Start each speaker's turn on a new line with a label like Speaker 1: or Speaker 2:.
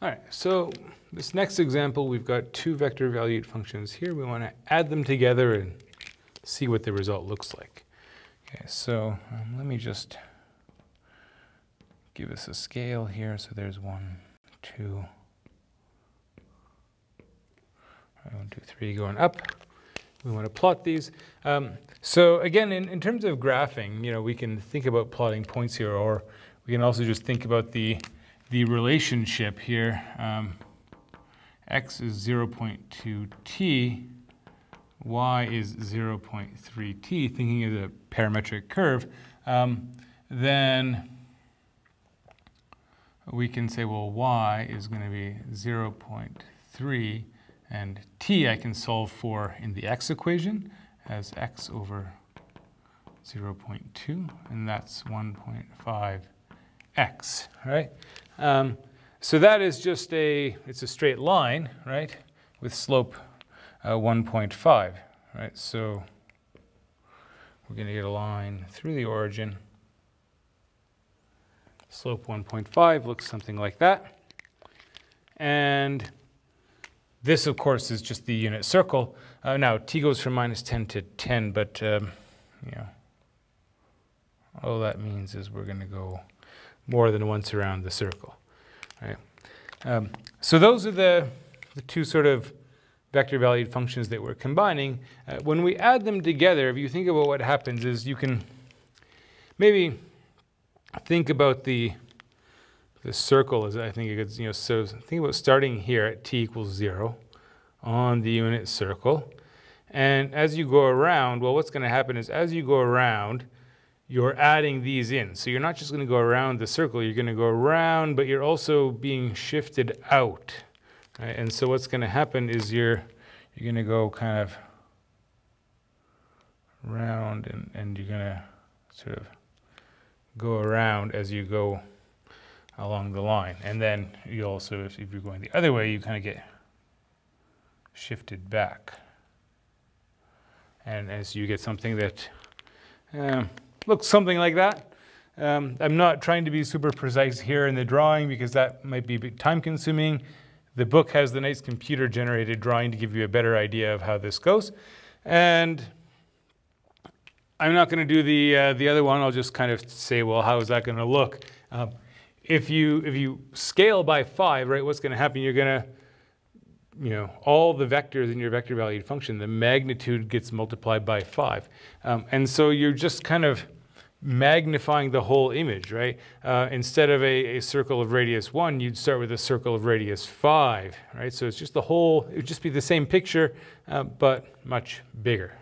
Speaker 1: All right, so this next example, we've got two vector valued functions here. We want to add them together and see what the result looks like. Okay, so um, let me just give us a scale here. So there's one, two, one, two, three going up. We want to plot these. Um, so again, in, in terms of graphing, you know, we can think about plotting points here, or we can also just think about the the relationship here, um, x is 0.2t, y is 0.3t, thinking of the parametric curve, um, then we can say, well, y is going to be 0.3, and t I can solve for in the x equation as x over 0.2, and that's 1.5x, right? Um, so that is just a, it's a straight line, right, with slope uh, 1.5, right? So we're going to get a line through the origin. Slope 1.5 looks something like that. And this, of course, is just the unit circle. Uh, now, t goes from minus 10 to 10, but, um, you know, all that means is we're going to go more than once around the circle. Right? Um, so those are the, the two sort of vector valued functions that we're combining. Uh, when we add them together, if you think about what happens is you can maybe think about the the circle as I think it could, you know, so think about starting here at t equals zero on the unit circle. And as you go around, well, what's going to happen is as you go around, you're adding these in. So you're not just going to go around the circle, you're going to go around, but you're also being shifted out. Right? And so what's going to happen is you're, you're going to go kind of round and, and you're going to sort of go around as you go along the line. And then you also, if, if you're going the other way, you kind of get shifted back. And as you get something that um, looks something like that. Um, I'm not trying to be super precise here in the drawing because that might be time consuming. The book has the nice computer generated drawing to give you a better idea of how this goes. And I'm not going to do the, uh, the other one. I'll just kind of say, well, how is that going to look? Um, if, you, if you scale by 5, right, what's going to happen? You're going to you know, all the vectors in your vector valued function, the magnitude gets multiplied by 5. Um, and so you're just kind of magnifying the whole image, right? Uh, instead of a, a, circle of radius 1, you'd start with a circle of radius 5, right? So it's just the whole, it would just be the same picture, uh, but much bigger,